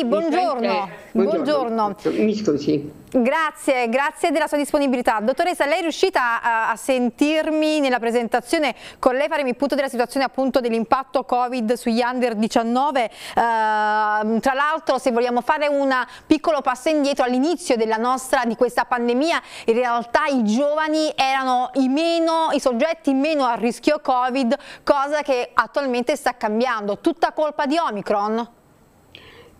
Senti, buongiorno. buongiorno. buongiorno. Mi scusi. Grazie, grazie della sua disponibilità. Dottoressa, lei è riuscita a, a, sentirmi nella presentazione con lei farmi il punto della situazione appunto dell'impatto Covid sugli under 19? Eh, tra l'altro se vogliamo fare un piccolo passo indietro all'inizio della nostra, di questa pandemia, in realtà i giovani erano i, meno, i soggetti meno a rischio Covid, cosa che attualmente sta cambiando. Tutta colpa di Omicron?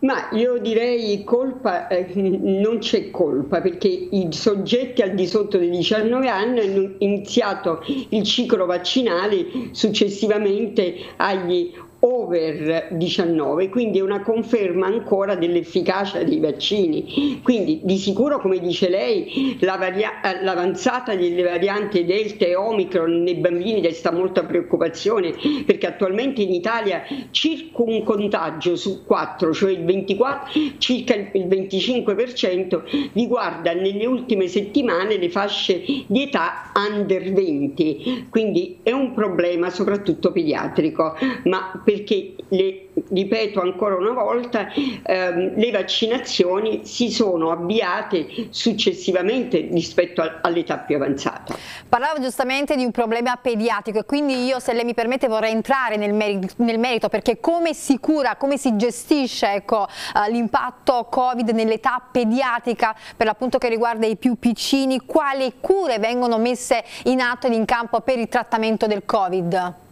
Ma io direi colpa, eh, non c'è colpa perché i soggetti al di sotto dei 19 anni hanno iniziato il ciclo vaccinale successivamente agli over 19, quindi è una conferma ancora dell'efficacia dei vaccini. Quindi di sicuro, come dice lei, l'avanzata delle varianti Delta e Omicron nei bambini desta molta preoccupazione perché attualmente in Italia circa un contagio su 4, cioè il 24, circa il 25% riguarda nelle ultime settimane le fasce di età under 20, quindi è un problema soprattutto pediatrico, ma perché le, ripeto ancora una volta, ehm, le vaccinazioni si sono avviate successivamente rispetto all'età più avanzata. Parlavo giustamente di un problema pediatrico e quindi io se lei mi permette vorrei entrare nel, merito, nel merito perché come si cura, come si gestisce ecco, uh, l'impatto Covid nell'età pediatrica per l'appunto che riguarda i più piccini, quali cure vengono messe in atto ed in campo per il trattamento del Covid?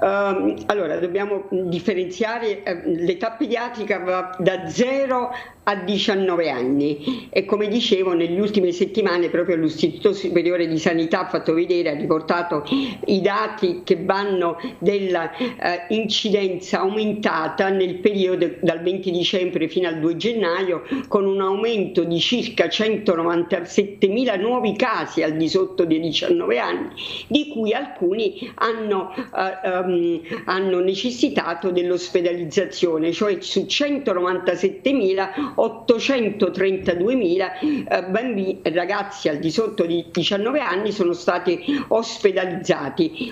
Uh, allora, dobbiamo differenziare, uh, l'età pediatrica va da 0 a 19 anni. E come dicevo negli ultime settimane proprio l'Istituto Superiore di Sanità ha fatto vedere, ha riportato i dati che vanno dell'incidenza eh, aumentata nel periodo dal 20 dicembre fino al 2 gennaio con un aumento di circa 197 mila nuovi casi al di sotto dei 19 anni di cui alcuni hanno, eh, um, hanno necessitato dell'ospedalizzazione cioè su 197 mila 832.000 eh, ragazzi al di sotto di 19 anni sono stati ospedalizzati.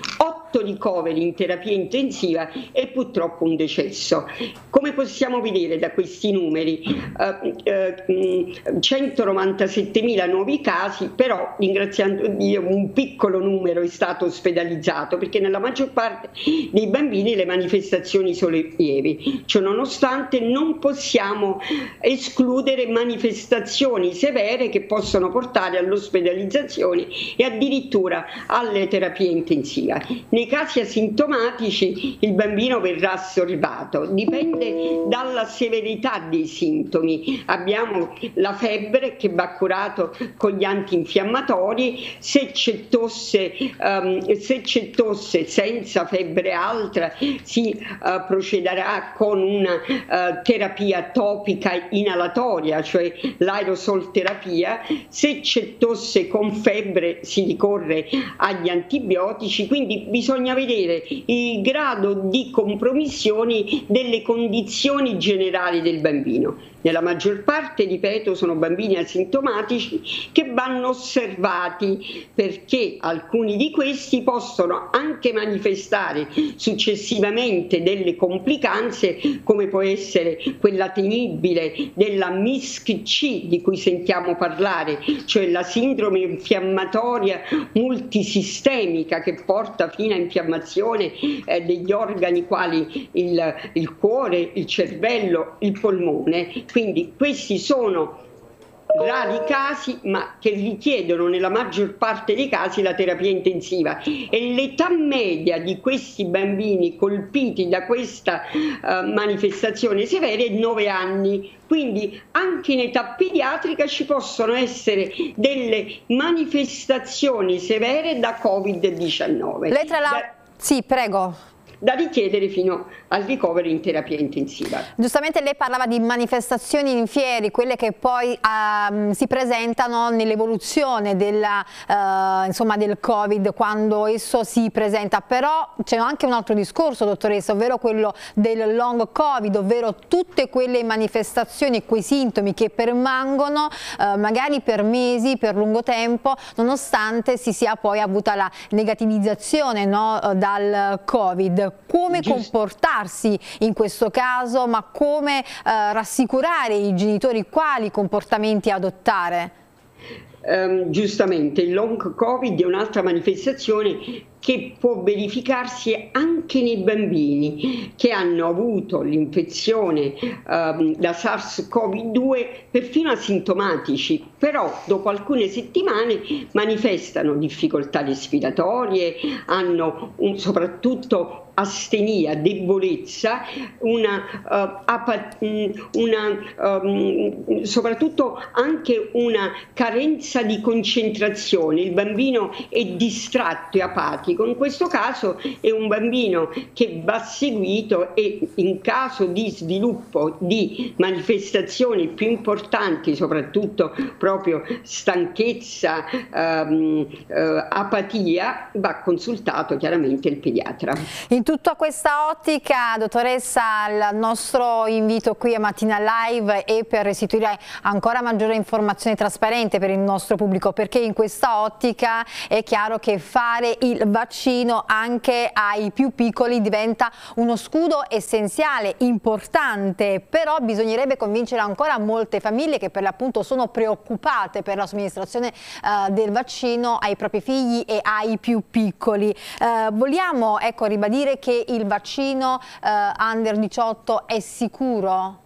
8 ricoveri in terapia intensiva e purtroppo un decesso. Come possiamo vedere da questi numeri? Eh, eh, 197.000 nuovi casi, però ringraziando Dio un piccolo numero è stato ospedalizzato perché nella maggior parte dei bambini le manifestazioni sono lievi. Ciononostante non possiamo escludere manifestazioni severe che possono portare all'ospedalizzazione e addirittura alle terapie intensive. Nei casi asintomatici il bambino verrà sorvato, dipende dalla severità dei sintomi. Abbiamo la febbre che va curato con gli antinfiammatori, se c'è tosse, um, se c'è tosse senza febbre alta si uh, procederà con una uh, terapia topica inalatoria, cioè l'aerosol terapia, se c'è tosse con febbre si ricorre agli antibiotici, quindi bisogna vedere il grado di compromissioni delle condizioni generali del bambino. Nella maggior parte, ripeto, sono bambini asintomatici che vanno osservati perché alcuni di questi possono anche manifestare successivamente delle complicanze come può essere quella temibile della MISC-C di cui sentiamo parlare, cioè la sindrome infiammatoria multisistemica che porta fino a infiammazione eh, degli organi quali il, il cuore, il cervello, il polmone. Quindi questi sono rari casi ma che richiedono nella maggior parte dei casi la terapia intensiva. E l'età media di questi bambini colpiti da questa uh, manifestazione severa è 9 anni. Quindi anche in età pediatrica ci possono essere delle manifestazioni severe da Covid-19. Lei tra l'altro... Sì, prego da richiedere fino al ricovero in terapia intensiva. Giustamente lei parlava di manifestazioni in fieri, quelle che poi uh, si presentano nell'evoluzione uh, del Covid quando esso si presenta, però c'è anche un altro discorso dottoressa, ovvero quello del long Covid, ovvero tutte quelle manifestazioni, quei sintomi che permangono uh, magari per mesi, per lungo tempo, nonostante si sia poi avuta la negativizzazione no, dal Covid come Giusto. comportarsi in questo caso, ma come eh, rassicurare i genitori quali comportamenti adottare? Um, giustamente il long covid è un'altra manifestazione che può verificarsi anche nei bambini che hanno avuto l'infezione um, da SARS-CoV-2 perfino asintomatici, però dopo alcune settimane manifestano difficoltà respiratorie, hanno un, soprattutto astenia, debolezza, una, uh, apa, mm, una um, soprattutto anche una carenza di concentrazione. Il bambino è distratto e apatico diagnostico. In questo caso è un bambino che va seguito e in caso di sviluppo di manifestazioni più importanti, soprattutto proprio stanchezza, ehm, eh, apatia, va consultato chiaramente il pediatra. In tutta questa ottica, dottoressa, il nostro invito qui a Mattina Live è per restituire ancora maggiore informazione trasparente per il nostro pubblico, perché in questa ottica è chiaro che fare il vaccino vaccino anche ai più piccoli diventa uno scudo essenziale, importante, però bisognerebbe convincere ancora molte famiglie che per l'appunto sono preoccupate per la somministrazione eh, del vaccino ai propri figli e ai più piccoli. Eh, vogliamo ecco, ribadire che il vaccino eh, under 18 è sicuro?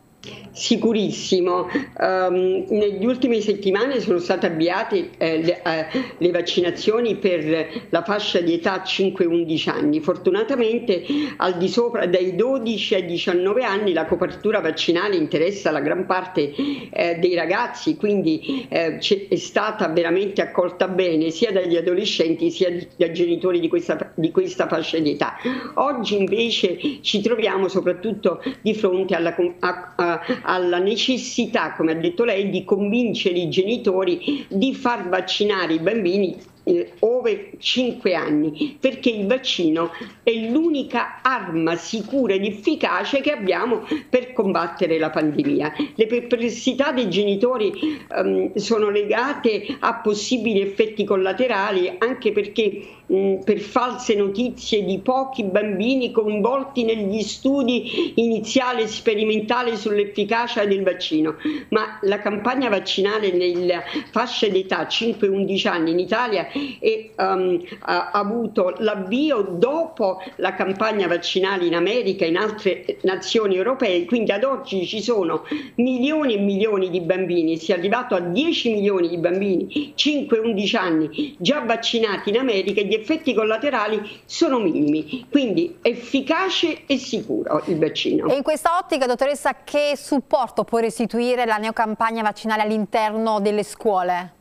Sicurissimo, um, negli ultimi settimane sono state avviate eh, le, eh, le, vaccinazioni per la fascia di età 5-11 anni. Fortunatamente al di sopra dai 12 ai 19 anni la copertura vaccinale interessa la gran parte eh, dei ragazzi, quindi eh, è stata veramente accolta bene sia dagli adolescenti sia dai genitori di questa, di questa fascia di età. Oggi invece ci troviamo soprattutto di fronte alla, a, a, alla necessità, come ha detto lei, di convincere i genitori di far vaccinare i bambini eh, over 5 anni perché il vaccino è l'unica arma sicura ed efficace che abbiamo per combattere la pandemia. Le perplessità dei genitori um, sono legate a possibili effetti collaterali anche perché um, per false notizie di pochi bambini coinvolti negli studi iniziali e sperimentali sull'efficacia del vaccino, ma la campagna vaccinale nella fascia d'età 5-11 anni in Italia e um, ha avuto l'avvio dopo la campagna vaccinale in America e in altre nazioni europee, quindi ad oggi ci sono milioni e milioni di bambini, si è arrivato a 10 milioni di bambini 5-11 anni già vaccinati in America e gli effetti collaterali sono minimi, quindi efficace e sicuro il vaccino. E in questa ottica, dottoressa, che supporto può restituire la neocampagna vaccinale all'interno delle scuole?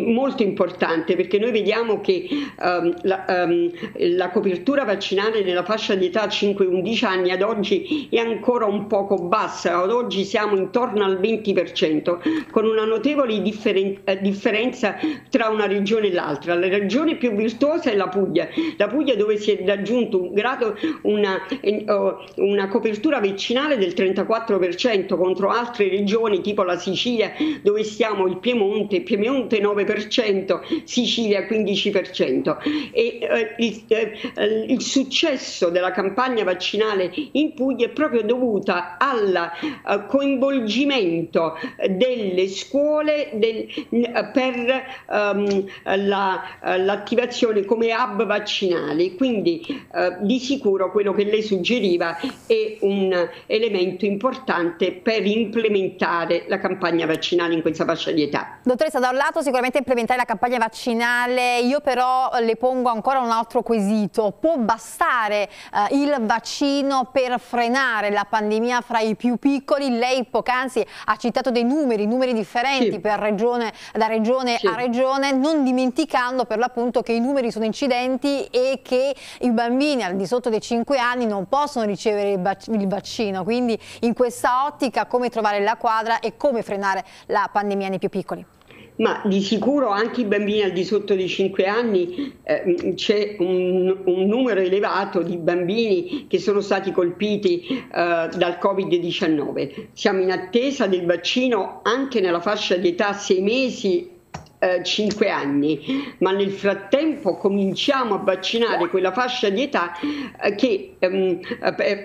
Molto importante perché noi vediamo che um, la, um, la, copertura vaccinale nella fascia di età 5-11 anni ad oggi è ancora un poco bassa, ad oggi siamo intorno al 20% con una notevole differen eh, differenza tra una regione e l'altra. La regione più virtuosa è la Puglia, la Puglia dove si è raggiunto un grado, una, uh, una copertura vaccinale del 34% contro altre regioni tipo la Sicilia dove stiamo il Piemonte, Piemonte 9 9%, Sicilia 15% e eh, il, eh, il, successo della campagna vaccinale in Puglia è proprio dovuta al eh, coinvolgimento delle scuole del, per um, la, l'attivazione come hub vaccinali, quindi eh, di sicuro quello che lei suggeriva è un elemento importante per implementare la campagna vaccinale in questa fascia di età. Dottoressa, da un lato sicuramente sicuramente implementare la campagna vaccinale, io però le pongo ancora un altro quesito, può bastare eh, il vaccino per frenare la pandemia fra i più piccoli? Lei poc'anzi ha citato dei numeri, numeri differenti sì. per regione, da regione sì. a regione, non dimenticando per l'appunto che i numeri sono incidenti e che i bambini al di sotto dei 5 anni non possono ricevere il vaccino, quindi in questa ottica come trovare la quadra e come frenare la pandemia nei più piccoli? Ma di sicuro anche i bambini al di sotto dei 5 anni eh, c'è un, un, numero elevato di bambini che sono stati colpiti eh, dal Covid-19. Siamo in attesa del vaccino anche nella fascia di età 6 mesi eh, 5 anni, ma nel frattempo cominciamo a vaccinare quella fascia di età eh, che, ehm,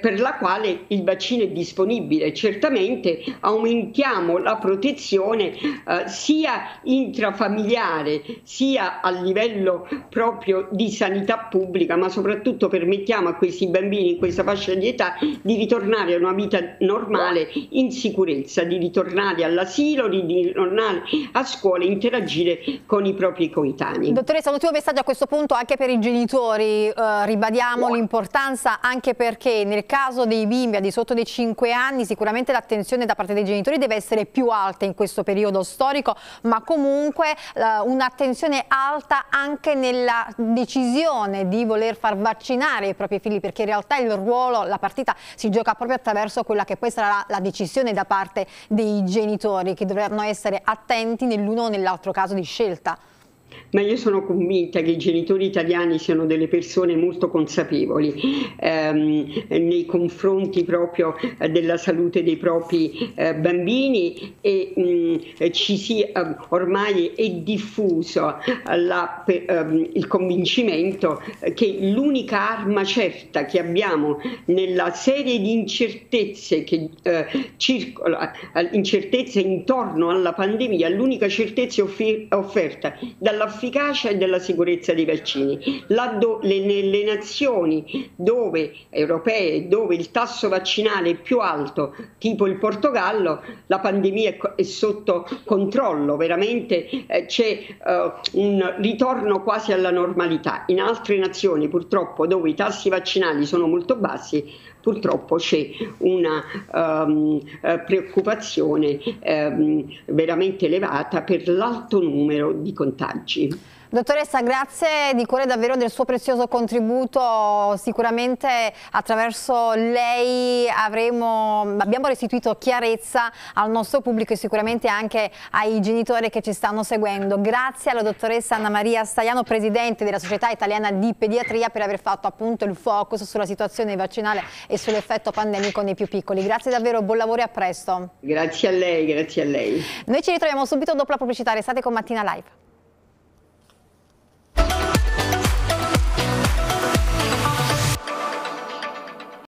per la quale il vaccino è disponibile. Certamente aumentiamo la protezione eh, sia intrafamiliare sia a livello proprio di sanità pubblica, ma soprattutto permettiamo a questi bambini in questa fascia di età di ritornare a una vita normale in sicurezza, di ritornare all'asilo, di ritornare a scuola, interagire con i propri coetanei. Dottoressa, un ultimo messaggio a questo punto anche per i genitori, eh, ribadiamo l'importanza anche perché nel caso dei bimbi di sotto dei 5 anni sicuramente l'attenzione da parte dei genitori deve essere più alta in questo periodo storico, ma comunque eh, un'attenzione alta anche nella decisione di voler far vaccinare i propri figli perché in realtà il ruolo, la partita si gioca proprio attraverso quella che poi sarà la decisione da parte dei genitori che dovranno essere attenti nell'uno o nell'altro caso di scelta ma io sono convinta che i genitori italiani siano delle persone molto consapevoli ehm, nei confronti proprio eh, della salute dei propri eh, bambini e mh, mm, ci sia, eh, ormai è diffuso la, ehm, il convincimento che l'unica arma certa che abbiamo nella serie di incertezze che eh, circola, eh, incertezze intorno alla pandemia, l'unica certezza offerta dalla dall'efficacia e della sicurezza dei vaccini. Laddove, nelle nazioni dove, europee dove il tasso vaccinale è più alto, tipo il Portogallo, la pandemia è, è sotto controllo, veramente eh, c'è eh, un ritorno quasi alla normalità. In altre nazioni purtroppo dove i tassi vaccinali sono molto bassi, purtroppo c'è una um, preoccupazione um, veramente elevata per l'alto numero di contagi. Dottoressa, grazie di cuore davvero del suo prezioso contributo, sicuramente attraverso lei avremo, abbiamo restituito chiarezza al nostro pubblico e sicuramente anche ai genitori che ci stanno seguendo. Grazie alla dottoressa Anna Maria Staiano, Presidente della Società Italiana di Pediatria per aver fatto appunto il focus sulla situazione vaccinale e sull'effetto pandemico nei più piccoli. Grazie davvero, buon lavoro e a presto. Grazie a lei, grazie a lei. Noi ci ritroviamo subito dopo la pubblicità, restate con Mattina Live.